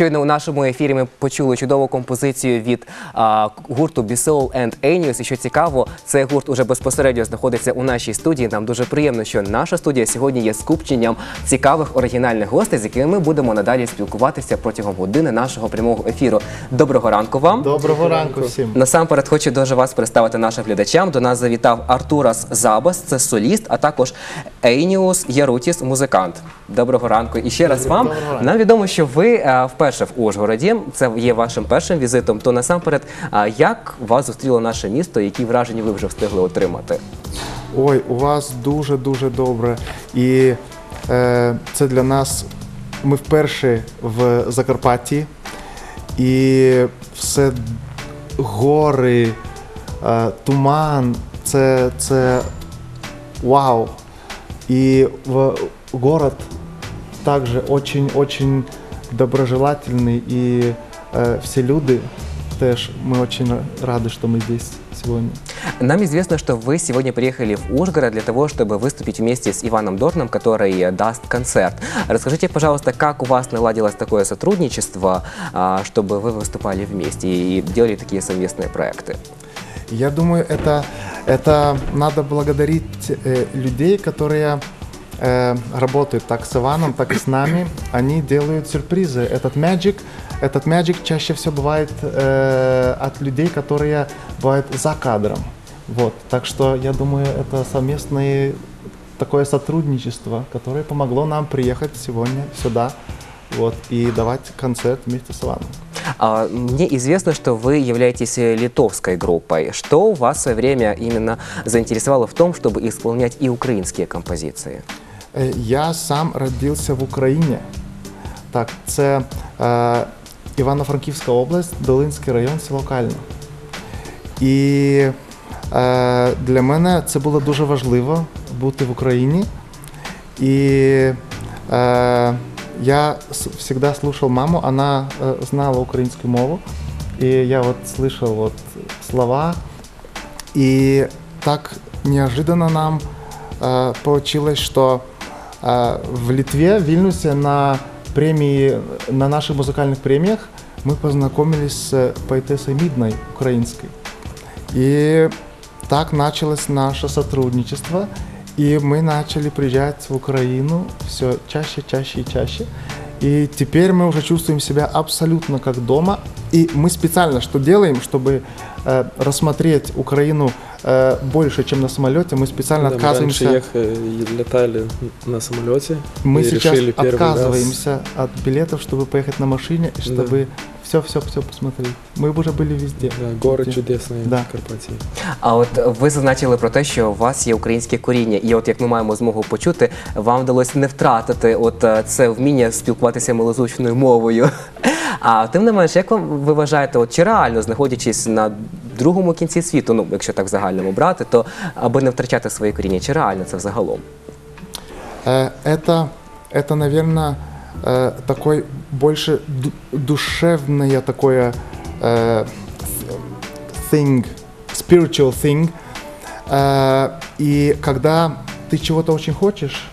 Щойно у нашому ефірі ми почули чудову композицію від а, гурту Be Soul and Enius. І що цікаво, цей гурт уже безпосередньо знаходиться у нашій студії. Нам дуже приємно, що наша студія сьогодні є скупченням цікавих оригінальних гостей, з якими ми будемо надалі спілкуватися протягом години нашого прямого ефіру. Доброго ранку вам. Доброго ранку всім. Насамперед хочу дуже вас представити нашим глядачам. До нас завітав Артурас Забас, це соліст, а також Ейніус Ярутіс, музикант. Доброго ранку. І ще раз вам ранку. нам відомо, що ви е, вперше в Ужгороді. Це є вашим першим візитом. То насамперед, як вас зустріло наше місто? Які враження ви вже встигли отримати? Ой, у вас дуже дуже добре. І е, це для нас. Ми вперше в Закарпатті, і все гори, е, туман. Це, це вау. І в город также очень-очень доброжелательный, и э, все люди теж мы очень рады, что мы здесь сегодня. Нам известно, что вы сегодня приехали в Ужгород для того, чтобы выступить вместе с Иваном Дорном, который э, даст концерт. Расскажите, пожалуйста, как у вас наладилось такое сотрудничество, а, чтобы вы выступали вместе и делали такие совместные проекты? Я думаю, это, это надо благодарить э, людей, которые э, работают так с Иваном, так и с нами. Они делают сюрпризы. Этот magic, этот magic чаще всего бывает э, от людей, которые бывают за кадром. Вот. Так что я думаю, это совместное такое сотрудничество, которое помогло нам приехать сегодня сюда вот, и давать концерт вместе с Иваном. А, Мне известно, что вы являетесь э, литовской группой. Что вас в свое время именно заинтересовало в том, чтобы исполнять и украинские композиции? Е, Я сам родився в Україні. Так, це е, Івано-Франківська область, Долинський район, село Кальне. І е, для мене це було дуже важливо бути в Україні. І е, я завжди слушав маму, вона е, знала українську мову. І я от слышал вот слова. И так неожиданно нам э, получилось, что э, в Литве, в Вильнюсе на премии, на наших музыкальных премиях мы познакомились с поэтессой Мидной украинской. И так началось наше сотрудничество, и мы начали приезжать в Украину все чаще, чаще и чаще. И теперь мы уже чувствуем себя абсолютно как дома. И мы специально что делаем, чтобы э, рассмотреть Украину э, больше, чем на самолете, мы специально Да, мы отказываемся. раньше ехали, летали на самолете. Мы сейчас первый раз. отказываемся от билетов, чтобы поехать на машине, и Да. чтобы все-все-все посмотреть. Мы уже были везде. Да, город Везде. чудесный Да. в Карпатії. А от ви зазначили про те, що у вас є українське коріння, і от як ми маємо змогу почути, вам вдалося не втратити от е, це вміння спілкуватися милозвучною мовою. А тим не менш, як вам ви вважаєте, от чи реально знаходячись на другому кінці світу, ну якщо так в загальному брати, то аби не втрачати своє коріння, чи реально це взагалом? Э, Это, это, наверное, э, такой больше ду- душевное такое э, thing, spiritual thing. Э, И когда ты чего-то очень хочешь,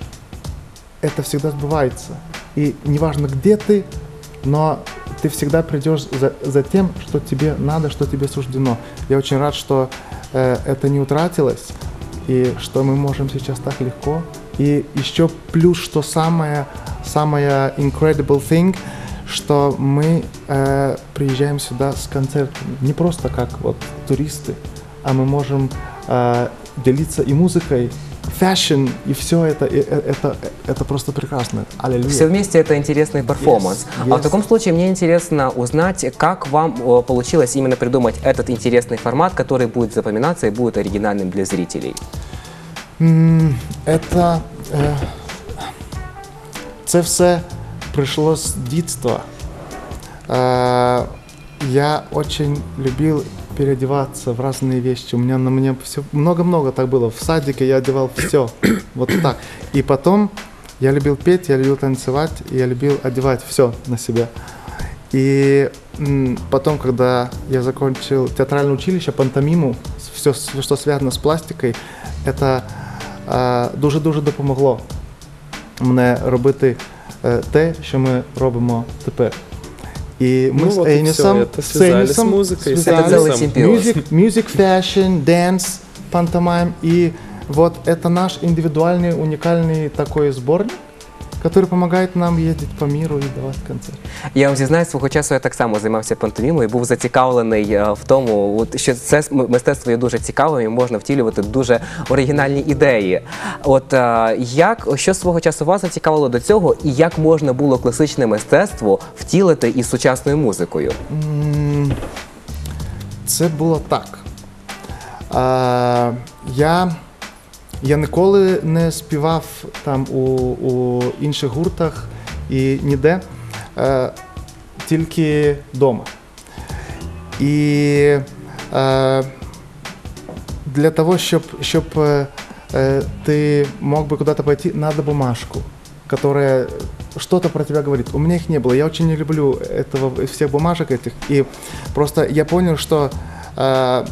это всегда сбывается. И неважно, где ты, но ты всегда придешь за, за тем, что тебе надо, что тебе суждено. Я очень рад, что э, это не утратилось, и что мы можем сейчас так легко. И еще плюс, что самое, самое incredible thing, что мы э, приезжаем сюда с концертами. Не просто как вот туристы, а мы можем э, делиться и музыкой, fashion, и все это, и, э, это, это просто прекрасно. Аллилуйя. Все вместе это интересный перформанс. Yes, А в yes. таком случае мне интересно узнать, как вам э, получилось именно придумать этот интересный формат, который будет запоминаться и будет оригинальным для зрителей. Это, е, це все прийшло з дитинства. Я очень любил переодеваться в разные вещи. У меня на мне все много-много так было. В садике я одевал все. Вот так. И потом я любил петь, я любил танцевать, я любил одевать все на себя. И потом, когда я закончил театральное училище, пантомиму, все, что связано с пластикой, это е, дуже-дуже допомогло мене робити е, те, що ми робимо тепер. И мы Ну с вот и всё, Эйнисом, это с связали с Эйнисом музыкой, с связали Это целый Эйнисом. симбиоз. Music, music, fashion, dance, пантомайм. И вот это наш индивидуальный, уникальный такой сборник, который помогает нам ездить по миру и давать концерты. Я вам зізнаю, свого часу я так само займався пантомімою, був зацікавлений е, в тому, от, що це мистецтво є дуже цікавим і можна втілювати дуже оригінальні ідеї. От е, як що свого часу вас зацікавило до цього, і як можна було класичне мистецтво втілити із сучасною музикою? Це було так. А, я, я ніколи не співав там у, у інших гуртах і ніде, е, тільки вдома. І е, для того, щоб, щоб е, е, ты мог бы куда-то пойти, надо бумажку, которая что-то про тебя говорит. У меня их не было. Я очень не люблю этого, всех бумажек этих. И просто я понял, что э,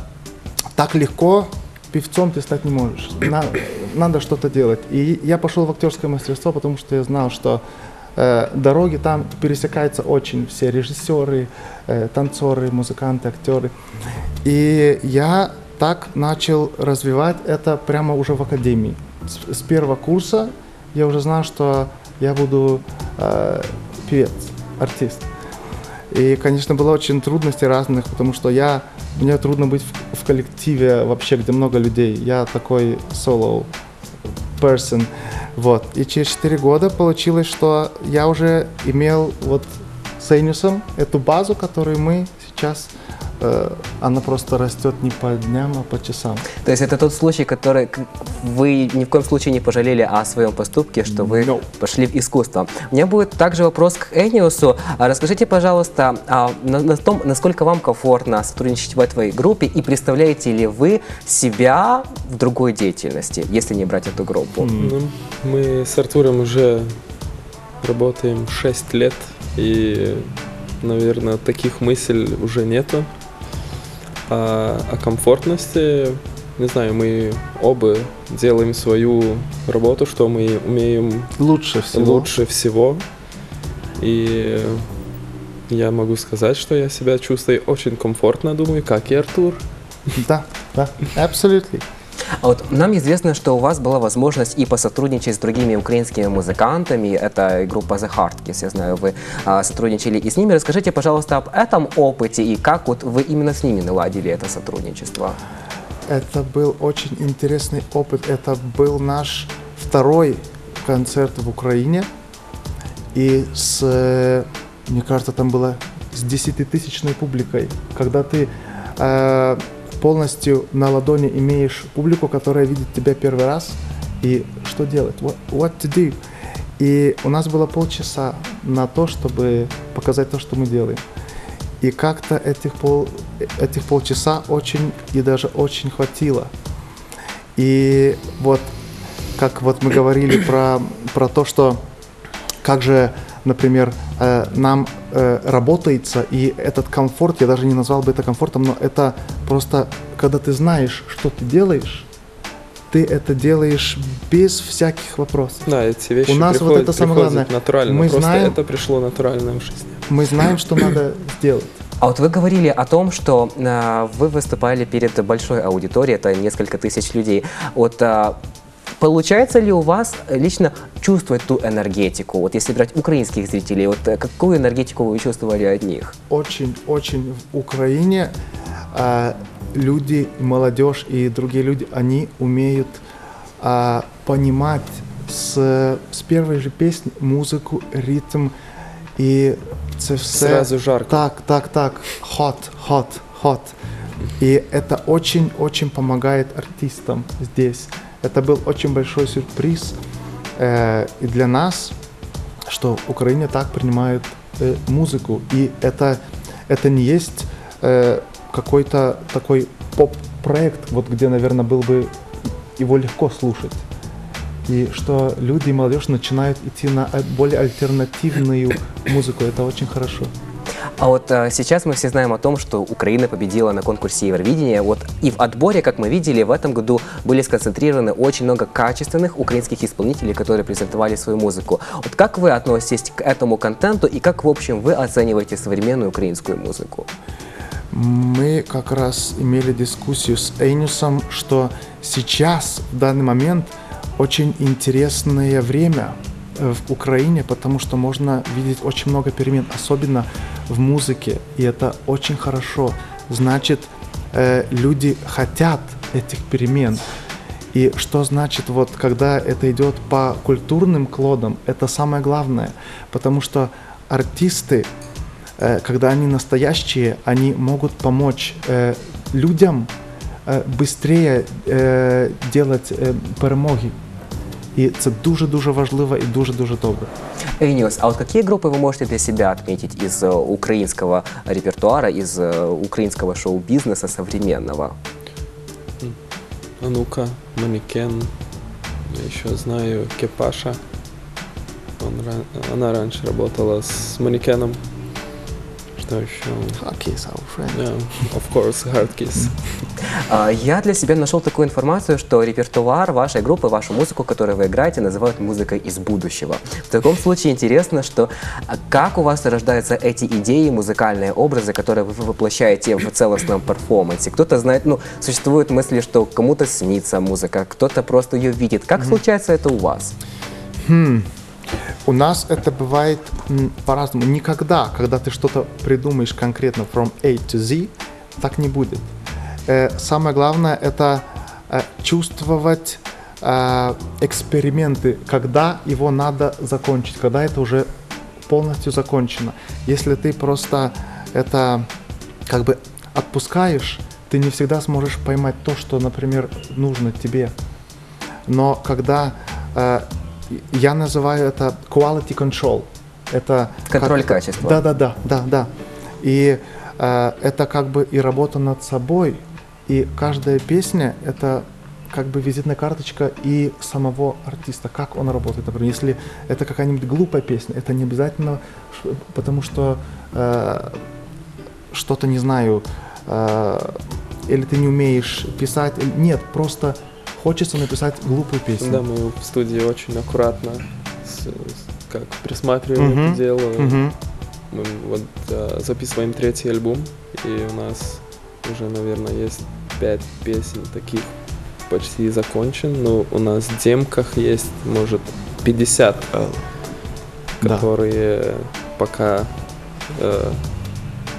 так легко певцом ты стать не можешь. На- надо что-то делать. И я пошел в актерское мастерство, потому что я знал, что э, дороги там пересекаются очень все режиссеры, э, танцоры, музыканты, актеры. И я так начал развивать это прямо уже в академии. С, с первого курса я уже знал, что я буду э, певец, артист. И, конечно, было очень трудностей разных, потому что я, мне трудно быть в, в коллективе вообще, где много людей. Я такой solo person. Вот. И через 4 года получилось, что я уже имел вот с Эйнюсом эту базу, которую мы сейчас, она просто растет не по дням, а по часам. То есть это тот случай, который вы ни в коем случае не пожалели о своем поступке, что вы No. пошли в искусство. У меня будет также вопрос к Эниусу. А Расскажите, пожалуйста, а, на, на том, насколько вам комфортно сотрудничать в этой группе и представляете ли вы себя в другой деятельности, если не брать эту группу? Ну, мы с Артуром уже работаем 6 лет, и, наверное, таких мыслей уже нету. А о комфортности, не знаю, мы оба делаем свою работу, что мы умеем Лучше всего. лучше всего. И я могу сказать, что я себя чувствую очень комфортно, думаю, как и Артур. Да, да, абсолютно. А вот нам известно, что у вас была возможность и посотрудничать с другими украинскими музыкантами. Это группа The Hardkiss, я знаю, вы а, сотрудничали и с ними. Расскажите, пожалуйста, об этом опыте и как вот вы именно с ними наладили это сотрудничество. Это был очень интересный опыт. Это был наш второй концерт в Украине. И с, мне кажется, там было с десятитысячной публикой. Когда ты э, полностью на ладони имеешь публику, которая видит тебя первый раз, и что делать? What, what to do? И у нас было полчаса на то, чтобы показать то, что мы делаем. И как-то этих, пол, этих полчаса очень и даже очень хватило. И вот, как вот мы говорили про, про то, что как же, например, э, нам э, работается, и этот комфорт, я даже не назвал бы это комфортом, но это просто, когда ты знаешь, что ты делаешь, ты это делаешь без всяких вопросов. Да, эти вещи У нас вот это самое главное. натурально. Мы Просто знаем- это пришло натурально в жизни. Мы знаем, что надо сделать. А вот вы говорили о том, что э, вы выступали перед большой аудиторией, это несколько тысяч людей. Вот а, получается ли у вас лично чувствовать ту энергетику? Вот если брать украинских зрителей, вот э, какую энергетику вы чувствовали от них? очень-очень в Украине а, люди, молодежь и другие люди, они умеют а, понимать с, с первой же песни музыку, ритм и це все Сразу жарко. так, так, так, hot, hot, hot. И это очень-очень помогает артистам здесь. Это был очень большой сюрприз э, и для нас, что в Украине так принимают э, музыку. И это, это не есть э, какой-то такой поп-проект, вот где, наверное, был бы его легко слушать. И что люди и молодежь начинают идти на э, более альтернативную музыку. Это очень хорошо. А вот э, сейчас мы все знаем о том, что Украина победила на конкурсе Евровидения. Вот и в отборе, как мы видели, в этом году были сконцентрированы очень много качественных украинских исполнителей, которые презентовали свою музыку. Вот как вы относитесь к этому контенту и как, в общем, вы оцениваете современную украинскую музыку? Мы как раз имели дискуссию с Эйнюсом, что сейчас, в данный момент, очень интересное время в Украине, потому что можно видеть очень много перемен, особенно в музыке, и это очень хорошо. Значит, э, люди хотят этих перемен. И что значит, вот когда это идет по культурным клодам, это самое главное, потому что артисты, э, когда они настоящие, они могут помочь э, людям быстрее делать перемоги. І це дуже-дуже важливо і дуже-дуже добре. Эйниус, а вот какие группы вы можете для себя отметить из э, украинского репертуара, из э, украинского шоу-бизнеса современного? А ну-ка, манекен. Я еще знаю Кепаша. Он, ра- она раньше работала с манекеном. Что еще? Окей, our friend. Yeah, of course, Hard Kiss. А, Я для себя нашел такую информацию, что репертуар вашей группы, вашу музыку, которую вы играете, называют музыкой из будущего. В таком случае интересно, что а, как у вас рождаются эти идеи, музыкальные образы, которые вы воплощаете в целостном перформансе. Кто-то знает, ну, существуют мысли, что кому-то снится музыка, кто-то просто ее видит. Как случается это у вас? У нас это бывает по-разному. Никогда, когда ты что-то придумаешь конкретно from A to Z, так не будет. Э, самое главное это э, чувствовать э, эксперименты, когда его надо закончить, когда это уже полностью закончено. Если ты просто это как бы отпускаешь, ты не всегда сможешь поймать то, что, например, нужно тебе. Но когда я называю это quality control, это Контроль как качества. Да, да, да, да, да. И э, это как бы и работа над собой, и каждая песня это как бы визитная карточка и самого артиста, как он работает. Например, если это какая-нибудь глупая песня, это не обязательно, потому что э, что-то не знаю, э, или ты не умеешь писать. Нет, просто хочется написать глупую песню. Да, мы в студии очень аккуратно с- с- как присматриваем Мгм. это дело. Мгм. Мы вот э, записываем третий альбом, и у нас уже, наверное, есть пять песен таких почти закончен. Но у нас в демках есть, может, 50, Э, да. которые пока э,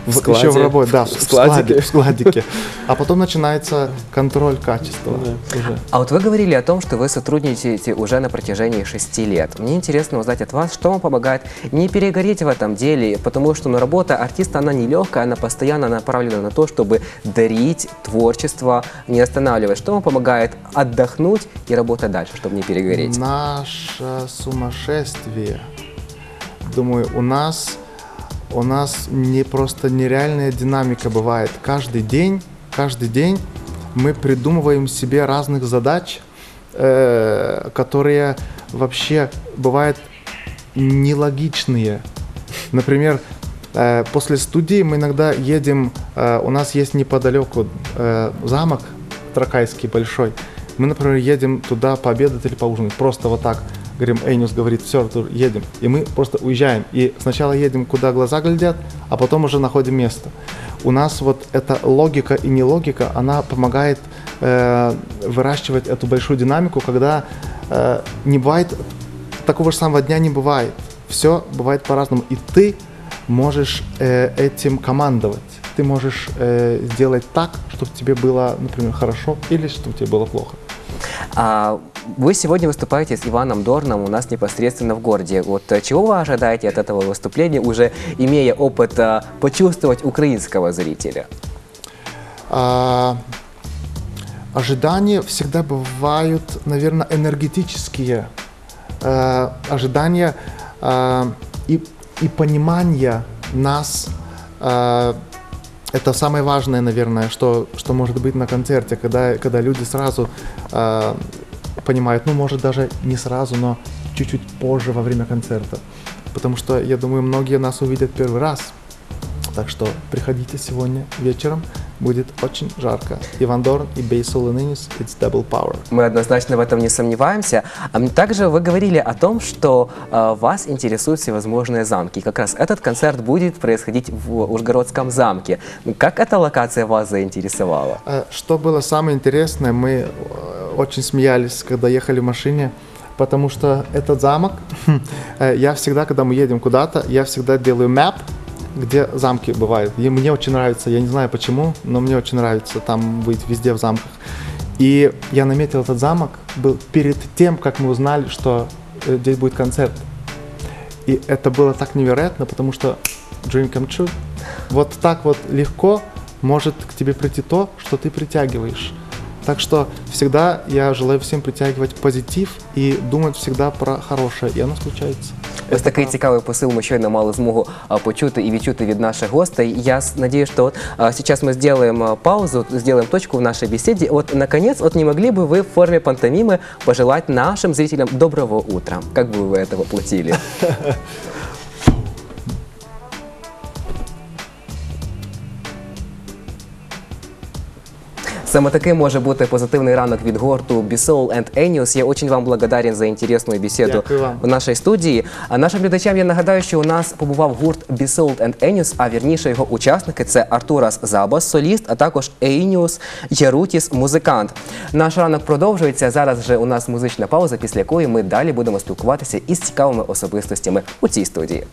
в В- складе. Еще в работе, да, в, в складике. в складике. А потом начинается контроль качества Да. уже. А вот вы говорили о том, что вы сотрудничаете уже на протяжении шести лет. Мне интересно узнать от вас, что вам помогает не перегореть в этом деле, потому что ну, работа артиста, она нелегкая, она постоянно направлена на то, чтобы дарить творчество, не останавливаясь. Что вам помогает отдохнуть и работать дальше, чтобы не перегореть? Наше сумасшествие, думаю, у нас, у нас не просто нереальная динамика бывает. Каждый день, каждый день мы придумываем себе разных задач, э, которые вообще бывают нелогичные. Например, э, после студии мы иногда едем, э, у нас есть неподалеку э, замок Тракайский большой. Мы, например, едем туда пообедать или поужинать. Просто вот так. Говорим, Эйнус говорит, все, Артур, едем. И мы просто уезжаем. И сначала едем, куда глаза глядят, а потом уже находим место. У нас вот эта логика и не логика, она помогает э, выращивать эту большую динамику, когда э, не бывает такого же самого дня не бывает. Все бывает по-разному. И ты можешь э, этим командовать. Ты можешь э, сделать так, чтобы тебе было, например, хорошо или чтобы тебе было плохо. А, вы сегодня выступаете с Иваном Дорном у нас непосредственно в городе. Вот э, чего вы ожидаете от этого выступления, уже имея опыт э, почувствовать украинского зрителя? А, ожидания всегда бывают, наверное, энергетические. Э, ожидания э, и, и понимание нас. э, это самое важное, наверное, что, что может быть на концерте, когда, когда люди сразу э, понимают, ну, может, даже не сразу, но чуть-чуть позже во время концерта. Потому что, я думаю, многие нас увидят первый раз. Так что приходите сегодня вечером, будет очень жарко. Иван Дорн и Бейсул Нинис, it's double power. Мы однозначно в этом не сомневаемся. А Также вы говорили о том, что э, вас интересуют всевозможные замки. И как раз этот концерт будет происходить в Ужгородском замке. Как эта локация вас заинтересовала? Э, Что было самое интересное, мы э, очень смеялись, когда ехали в машине, потому что этот замок, я всегда, когда мы едем куда-то, я всегда делаю мэп, где замки бывают. И мне очень нравится, я не знаю почему, но мне очень нравится там быть везде в замках. И я наметил этот замок был перед тем, как мы узнали, что э, здесь будет концерт. И это было так невероятно, потому что dream come true. Вот так вот легко может к тебе прийти то, что ты притягиваешь. Так что всегда я желаю всем притягивать позитив и думать всегда про хорошее, и оно случается. Ось такий цікавий посил ми щойно мали змогу а, почути і відчути від наших гостей. Я с- надеюсь, что вот а, сейчас мы сделаем а, паузу, сделаем точку в нашей беседе. Вот, наконец, вот не могли бы вы в форме пантомимы пожелать нашим зрителям доброго утра? Как бы вы это воплотили? Саме таким може бути позитивний ранок від гурту Be Soul and Enius. Я очень вам благодарен за інтересну бесіду в нашій студії. А нашим глядачам я нагадаю, що у нас побував гурт Be Sold and Enius, а вірніше його учасники це Артурас Забас, соліст, а також Ейніус Ярутіс, музикант. Наш ранок продовжується. Зараз вже у нас музична пауза, після якої ми далі будемо спілкуватися із цікавими особистостями у цій студії.